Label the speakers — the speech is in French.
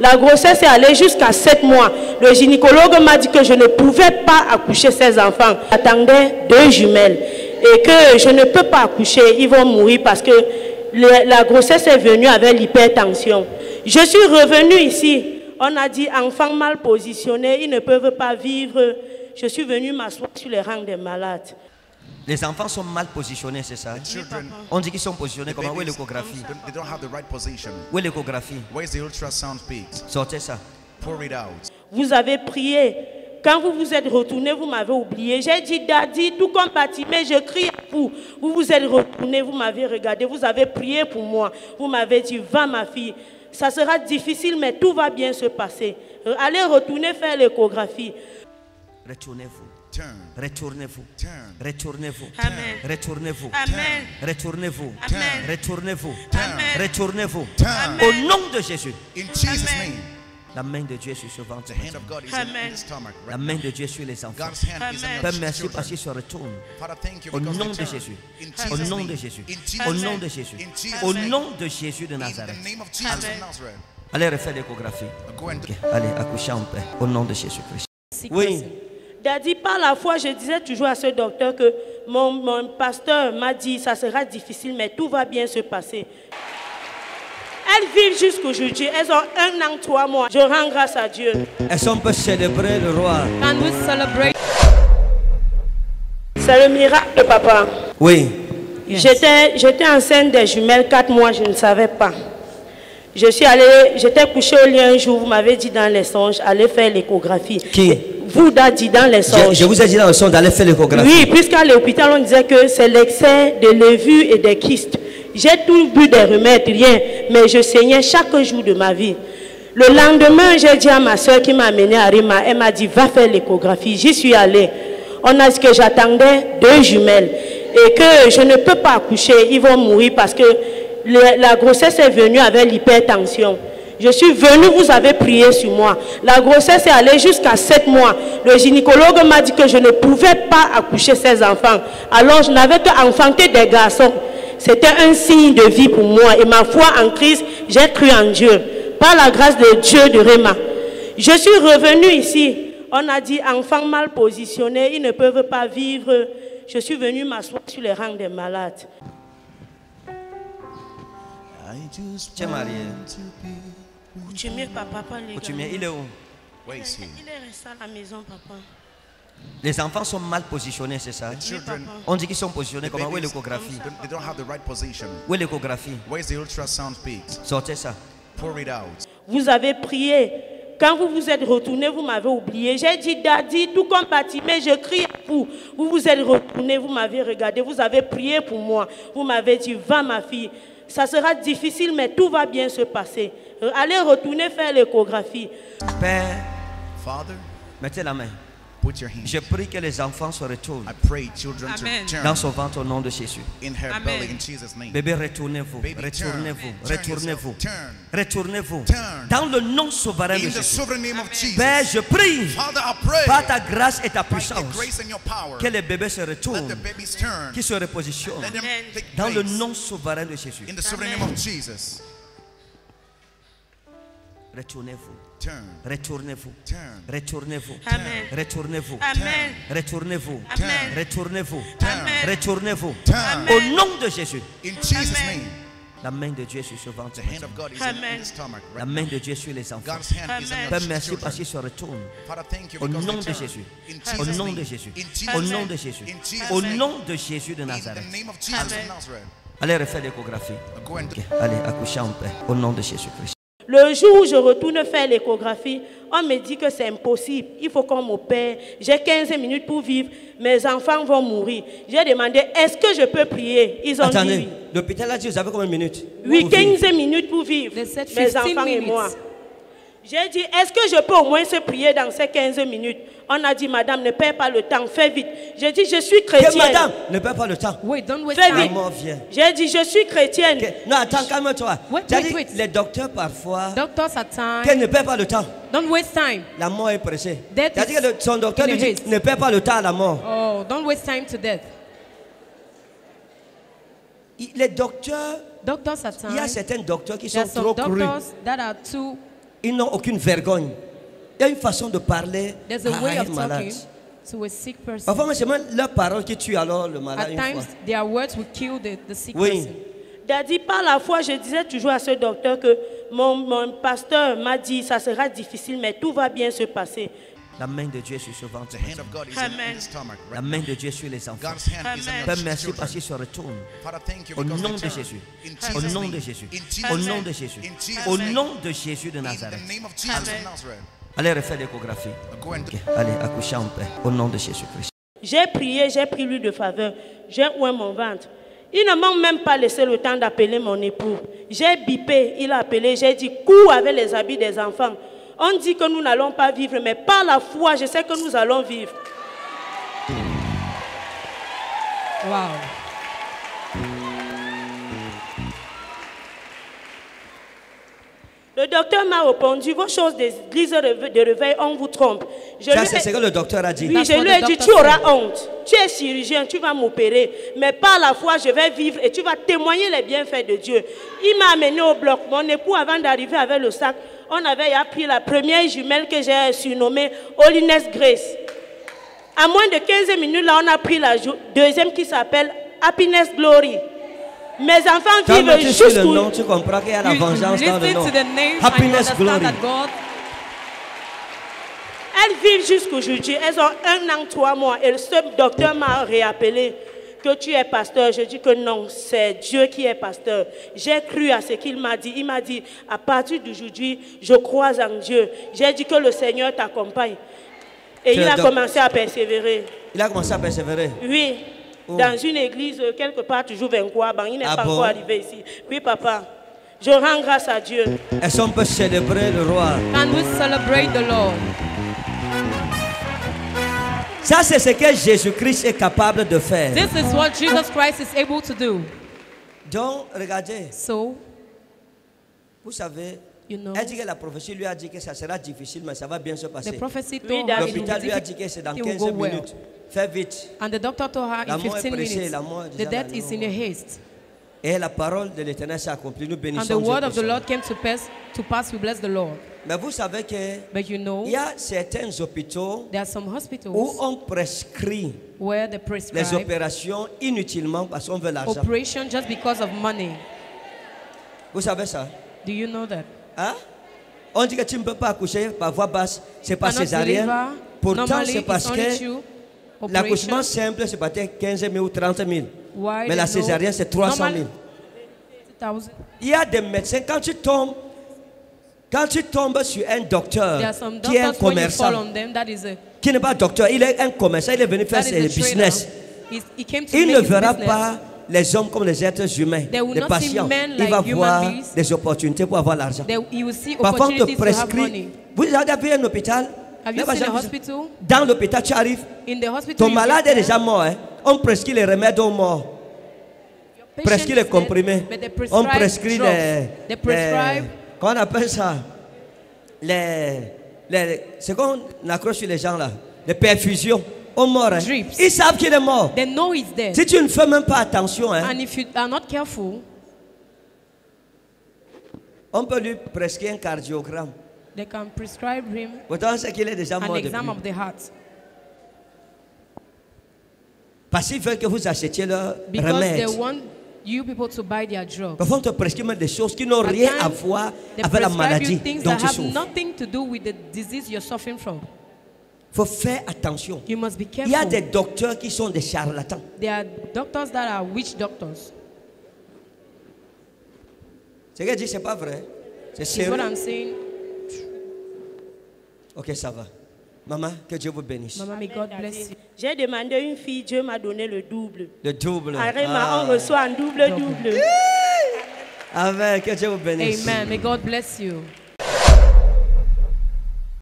Speaker 1: La grossesse est allée jusqu'à 7 mois. Le gynécologue m'a dit que je ne pouvais pas accoucher ces enfants. J'attendais deux jumelles et que je ne peux pas accoucher. Ils vont mourir parce que la grossesse est venue avec l'hypertension. Je suis revenue ici. On a dit enfants mal positionnés, ils ne peuvent pas vivre. Je suis venue m'asseoir sur les rangs des malades.
Speaker 2: Les enfants sont mal positionnés, c'est ça
Speaker 3: The children,
Speaker 2: On dit qu'ils sont positionnés
Speaker 3: the
Speaker 2: comment? Où est l'échographie
Speaker 3: don't- they don't have the right position.
Speaker 2: Où est l'échographie
Speaker 3: Where's the ultrasound peak?
Speaker 2: Sortez ça.
Speaker 3: Pour it out.
Speaker 1: Vous avez prié. Quand vous vous êtes retourné, vous m'avez oublié. J'ai dit, Daddy, tout comme Batimé, je crie pour. Vous vous êtes retourné, vous m'avez regardé, vous avez prié pour moi. Vous m'avez dit, va ma fille. Ça sera difficile, mais tout va bien se passer. Euh, Allez retourner faire l'échographie.
Speaker 2: Retournez-vous. Retournez-vous. Retournez-vous.
Speaker 4: Amen.
Speaker 2: Retournez-vous. Retournez-vous. Retournez-vous. Retournez-vous. Au nom de Jésus.
Speaker 3: In Jesus'
Speaker 4: Amen.
Speaker 3: name,
Speaker 2: La main de Dieu est sur ce ventre.
Speaker 3: the hand of God is in, in
Speaker 4: Amen.
Speaker 3: the stomach.
Speaker 2: La main de Dieu est sur les enfants. Père, merci parce qu'il se retourne. Au nom de. Jésus. Au nom de Jésus. Au nom de Jésus. Au nom de Jésus de Nazareth. Allez refaire l'échographie. Allez, accouchez en paix. Au nom de Jésus-Christ. Oui.
Speaker 1: Daddy, par la foi, je disais toujours à ce docteur que mon, mon pasteur m'a dit, ça sera difficile, mais tout va bien se passer. Elles vivent jusqu'aujourd'hui. Elles ont un an, trois mois. Je rends grâce à Dieu.
Speaker 2: Est-ce qu'on peut célébrer le roi
Speaker 4: Can we celebrate?
Speaker 1: C'est le miracle, papa.
Speaker 2: Oui.
Speaker 4: Yes.
Speaker 1: J'étais, j'étais enceinte des jumelles, quatre mois, je ne savais pas. Je suis allée, j'étais couchée au lit un jour, vous m'avez dit dans les songes, allez faire l'échographie.
Speaker 2: Qui?
Speaker 1: Vous, Daddy, dans les songes.
Speaker 2: je vous ai dit dans le son d'aller faire l'échographie.
Speaker 1: Oui, puisqu'à l'hôpital, on disait que c'est l'excès de levure et des kystes. J'ai tout bu des remèdes, rien, mais je saignais chaque jour de ma vie. Le lendemain, j'ai dit à ma soeur qui m'a amené à Rima, elle m'a dit, va faire l'échographie. J'y suis allée. On a dit que j'attendais deux jumelles et que je ne peux pas accoucher, ils vont mourir parce que le- la grossesse est venue avec l'hypertension. Je suis venue, vous avez prié sur moi. La grossesse est allée jusqu'à 7 mois. Le gynécologue m'a dit que je ne pouvais pas accoucher ces enfants. Alors je n'avais qu'enfanter des garçons. C'était un signe de vie pour moi. Et ma foi en Christ, j'ai cru en Dieu. Par la grâce de Dieu de Réma. Je suis revenue ici. On a dit enfants mal positionnés, ils ne peuvent pas vivre. Je suis venue m'asseoir sur les rangs des malades.
Speaker 2: Tu es marié.
Speaker 1: Coutumier, papa, pas les
Speaker 2: Coutumier, il est où?
Speaker 3: Where is he?
Speaker 1: Il est resté à la maison, papa.
Speaker 2: Les enfants sont mal positionnés, c'est ça?
Speaker 3: The children,
Speaker 2: On dit qu'ils sont positionnés comment? Où est l'échographie
Speaker 3: don't- they don't have the right position.
Speaker 2: Où est l'échographie
Speaker 3: Where's the ultrasound peak?
Speaker 2: Sortez ça.
Speaker 3: Pour it out.
Speaker 1: Vous avez prié. Quand vous vous êtes retourné, vous m'avez oublié. J'ai dit, Daddy, tout comme Batimé, je crie pour. Vous vous êtes retourné, vous m'avez regardé, vous avez prié pour moi. Vous m'avez dit, va ma fille. Ça sera difficile, mais tout va bien se passer. Euh, Allez retourner faire l'échographie.
Speaker 2: Père,
Speaker 3: Father,
Speaker 2: mettez la main.
Speaker 3: Put your hand.
Speaker 2: Je prie que les enfants se retournent
Speaker 3: I pray children
Speaker 4: Amen.
Speaker 3: to turn
Speaker 2: dans son ventre au nom de Jésus.
Speaker 3: in her
Speaker 4: Amen.
Speaker 3: belly in Jesus' name.
Speaker 2: Bébé, retournez-vous, retournez-vous, retournez-vous, retournez-vous. Dans le nom souverain de Jésus. Père, je prie
Speaker 3: Father, I pray
Speaker 2: par ta grâce et ta puissance
Speaker 3: grace and your power,
Speaker 2: que les bébés se
Speaker 3: let
Speaker 2: retournent,
Speaker 3: the babies turn.
Speaker 2: qu'ils se repositionnent dans le nom souverain de Jésus.
Speaker 3: in the sovereign name of Jesus.
Speaker 2: Retournez-vous, retournez-vous, retournez-vous,
Speaker 4: Amen.
Speaker 2: retournez-vous,
Speaker 4: Amen.
Speaker 2: retournez-vous,
Speaker 4: Amen.
Speaker 2: retournez-vous,
Speaker 4: Amen.
Speaker 2: retournez-vous. Au nom de Jésus,
Speaker 3: In Jesus'
Speaker 4: Amen.
Speaker 3: name,
Speaker 2: la main de Dieu est sur ce ventre.
Speaker 3: the hand of God is in, in
Speaker 4: Amen.
Speaker 3: the stomach.
Speaker 2: La main de Dieu est sur les enfants.
Speaker 3: God's hand is
Speaker 4: Amen.
Speaker 3: on
Speaker 2: Père, merci parce qu'ils se retournent.
Speaker 3: You
Speaker 2: Au nom de. Jésus. Au nom de Jésus. Au nom de Jésus. Au nom de Jésus Nazareth. Allez refaire l'échographie. Allez, accouchez en paix. Au nom de Jésus-Christ.
Speaker 1: Le jour où je retourne faire l'échographie, on me dit que c'est impossible. Il faut qu'on m'opère. J'ai 15 minutes pour vivre. Mes enfants vont mourir. J'ai demandé, est-ce que je peux prier? Ils ont dit oui.
Speaker 2: l'hôpital a dit, vous avez combien de minutes
Speaker 1: Oui,
Speaker 2: Pour vivre?
Speaker 1: 15 minutes pour vivre. Mes
Speaker 4: 15
Speaker 1: enfants et moi. J'ai dit, est-ce que je peux au moins se prier dans ces 15 minutes? On a dit, madame, ne perds pas le temps, fais vite. J'ai dit, je suis
Speaker 2: Que
Speaker 1: chrétienne.
Speaker 2: madame, ne perds pas le temps.
Speaker 4: Wait, don't waste
Speaker 1: Fais vite.
Speaker 2: mort vient.
Speaker 1: J'ai dit, je suis chrétienne.
Speaker 2: Non, attends, calme-toi. Les docteurs parfois,
Speaker 4: Doctors at
Speaker 2: qu'elle ne perd pas le temps.
Speaker 4: Don't waste time.
Speaker 2: La mort est pressée.
Speaker 4: Is
Speaker 2: que le- son docteur lui dit, ne perds pas le temps à la mort.
Speaker 4: Oh, don't waste time to death.
Speaker 2: Les docteurs,
Speaker 4: Doctors at
Speaker 2: il y a certains docteurs qui
Speaker 4: There
Speaker 2: sont trop crus.
Speaker 4: doctors that are too
Speaker 2: Ils n'ont aucune vergogne. Il y a une façon de parler
Speaker 4: There's
Speaker 2: à
Speaker 4: a way
Speaker 2: un
Speaker 4: of
Speaker 2: malade.
Speaker 4: talking to a sick person.
Speaker 2: Parfois, c'est même leur parole qui tue alors le malade
Speaker 4: At
Speaker 2: une fois.
Speaker 4: times, their words will kill the, the sick
Speaker 2: Oui.
Speaker 4: person.
Speaker 1: Daddy, par la foi, je disais toujours à ce docteur que mon, mon pasteur m'a dit ça sera difficile, mais tout va bien se passer.
Speaker 2: La main de Dieu est sur ce ventre.
Speaker 3: The hand of God is in,
Speaker 1: Amen.
Speaker 2: La main de Dieu est sur les enfants. Père, merci parce qu'il se retourne.
Speaker 3: Father, thank you
Speaker 2: Au nom de. Jésus. Au nom de Jésus. Au nom de Jésus. Au nom de Jésus de Nazareth. Allez refaire l'échographie. Allez, accouchez en paix. Au nom de Jésus-Christ.
Speaker 1: J'ai prié, j'ai pris l'huile de faveur, j'ai oué mon ventre. Il ne m'a même pas laissé le temps d'appeler mon époux. J'ai bipé, il a appelé, j'ai dit cours avec les habits des enfants. On dit que nous n'allons pas vivre, mais par la foi, je sais que nous allons vivre.
Speaker 4: Wow.
Speaker 1: Le docteur m'a répondu, vos choses d'église de réveil, on vous trompe. Je
Speaker 2: Ça,
Speaker 1: lui
Speaker 2: c'est
Speaker 1: ai-
Speaker 2: ce que le docteur a dit.
Speaker 1: Oui, je lui ai dit, tu auras honte. Tu es chirurgien, tu vas m'opérer. Mais par la foi, je vais vivre et tu vas témoigner les bienfaits de Dieu. Il m'a amené au bloc. Mon époux, avant d'arriver avec le sac, on avait appris la première jumelle que j'ai surnommée Holiness Grace. À moins de 15 minutes, là, on a pris la deuxième qui s'appelle Happiness Glory. Mes enfants
Speaker 2: Quand
Speaker 1: vivent
Speaker 2: tu suis le nom, tu comprends qu'il y a la vengeance dans le
Speaker 4: listen
Speaker 2: nom.
Speaker 4: to the name and you
Speaker 2: Happiness glory.
Speaker 1: Elles vivent jusqu'aujourd'hui. Elles ont un an, trois mois. Et ce docteur m'a réappelé que tu es pasteur. Je dis que non, c'est Dieu qui est pasteur. J'ai cru à ce qu'il m'a dit. Il m'a dit, à partir d'aujourd'hui, je crois en Dieu. J'ai dit que le Seigneur t'accompagne. Et
Speaker 2: Tu
Speaker 1: il a commencé à persévérer.
Speaker 2: Il a commencé à persévérer.
Speaker 1: Oui,
Speaker 2: Oh.
Speaker 1: dans une église, quelque part, toujours 23. Bon, il n'est
Speaker 2: Ah
Speaker 1: pas
Speaker 2: bon?
Speaker 1: encore arrivé ici. Oui, papa. Je rends grâce à Dieu.
Speaker 2: Est-ce qu'on peut célébrer le roi?
Speaker 4: Can we celebrate the Lord?
Speaker 2: Ça, c'est ce que Jésus-Christ est capable de faire.
Speaker 4: This is what Jesus Christ is able to do.
Speaker 2: Donc, regardez,
Speaker 4: So,
Speaker 2: vous savez,
Speaker 4: you know,
Speaker 2: elle dit que la prophétie lui a dit que ça sera difficile, mais ça va bien se
Speaker 4: the
Speaker 2: passer. L'hôpital lui a dit que c'est
Speaker 4: difficult,
Speaker 2: dans
Speaker 4: it will
Speaker 2: 15
Speaker 4: go well.
Speaker 2: minutes. Fais vite.
Speaker 4: And the doctor told her
Speaker 2: La
Speaker 4: in
Speaker 2: mort est
Speaker 4: 15
Speaker 2: pressée,
Speaker 4: minutes,
Speaker 2: la mort est
Speaker 4: the death is in a haste.
Speaker 2: Et la parole de l'éternel s'est accomplie. Nous
Speaker 4: And
Speaker 2: bénissons
Speaker 4: the
Speaker 2: Dieu
Speaker 4: word of the. Lord came to pass, to pass, we bless the Lord.
Speaker 2: Mais vous savez que
Speaker 4: But you know,
Speaker 2: il y a certains hôpitaux
Speaker 4: there are some
Speaker 2: où
Speaker 4: hospitals
Speaker 2: on prescrit
Speaker 4: where they
Speaker 2: les
Speaker 4: prescribe
Speaker 2: opérations inutilement parce qu'on veut l'argent.
Speaker 4: operation just because of money.
Speaker 2: Vous savez ça?
Speaker 4: Do you know that?
Speaker 2: Hein? On dit que tu ne peux pas accoucher par voie basse, c'est pas
Speaker 4: Cannot
Speaker 2: césarienne.
Speaker 4: deliver.
Speaker 2: Pourtant,
Speaker 4: Normally,
Speaker 2: c'est parce
Speaker 4: only
Speaker 2: que
Speaker 4: two
Speaker 2: l'accouchement simple, c'est peut-être 15 000 ou 30 000.
Speaker 4: Why
Speaker 2: Mais la césarienne, c'est 300 000.
Speaker 4: Normally, 2,000.
Speaker 2: Il y a des médecins, quand tu tombes, quand tu tombes sur un docteur qui est un commerçant,
Speaker 4: them, a,
Speaker 2: qui n'est pas docteur, il est un commerçant, il est venu faire ses business.
Speaker 4: He's- He came to
Speaker 2: Il ne verra
Speaker 4: business.
Speaker 2: pas les hommes comme les êtres humains, les patients. Il va voir des opportunités pour avoir l'argent. Parfois, on te prescrit. Vous avez vu un hôpital?
Speaker 4: Have you
Speaker 2: Même
Speaker 4: seen a
Speaker 2: jamais-
Speaker 4: hospital?
Speaker 2: Dans l'hôpital, tu arrives,
Speaker 4: In the hospital,
Speaker 2: ton malade est déjà mort. hein. On prescrit les remèdes aux morts. prescrit les comprimés. On prescrit les,
Speaker 4: They prescribe
Speaker 2: les- Comment on appelle ça? Les. les c'est qu'on accroche sur les gens là. Les perfusions aux morts. hein. Ils savent qu'il est mort.
Speaker 4: They know he's dead.
Speaker 2: Si tu ne fais même pas attention, hein,
Speaker 4: And if you are not careful,
Speaker 2: on peut lui prescrire un cardiogramme.
Speaker 4: They can prescribe him
Speaker 2: Pourtant, c'est qu'il est déjà
Speaker 4: an
Speaker 2: mort.
Speaker 4: exam of the heart.
Speaker 2: Parce qu'ils veulent que vous achetiez leur
Speaker 4: Because they
Speaker 2: remède.
Speaker 4: want you people to buy their drugs.
Speaker 2: Parfois, on te prescrit même des choses qui n'ont
Speaker 4: At
Speaker 2: rien
Speaker 4: times,
Speaker 2: à voir
Speaker 4: they
Speaker 2: avec la
Speaker 4: prescribe
Speaker 2: maladie
Speaker 4: things
Speaker 2: dont
Speaker 4: that
Speaker 2: tu
Speaker 4: have
Speaker 2: souffres.
Speaker 4: nothing to do with the disease you're suffering from.
Speaker 2: Il faut faire attention.
Speaker 4: You must be
Speaker 2: Il y a
Speaker 4: careful.
Speaker 2: des docteurs qui sont des charlatans.
Speaker 4: There are doctors that are witch doctors.
Speaker 2: Ce qu'elle dit, c'est pas vrai. C'est
Speaker 4: Is what
Speaker 2: sérieux.
Speaker 4: I'm saying.
Speaker 2: Ok, ça va. Maman, que Dieu vous bénisse.
Speaker 4: Mama, may God bless you.
Speaker 1: J'ai demandé une fille, Dieu m'a donné le double.
Speaker 2: Le double.
Speaker 1: Arrêma,
Speaker 2: Ah.
Speaker 1: on reçoit un double double.
Speaker 2: Amen. Que Dieu vous bénisse.
Speaker 4: Amen. May God bless you.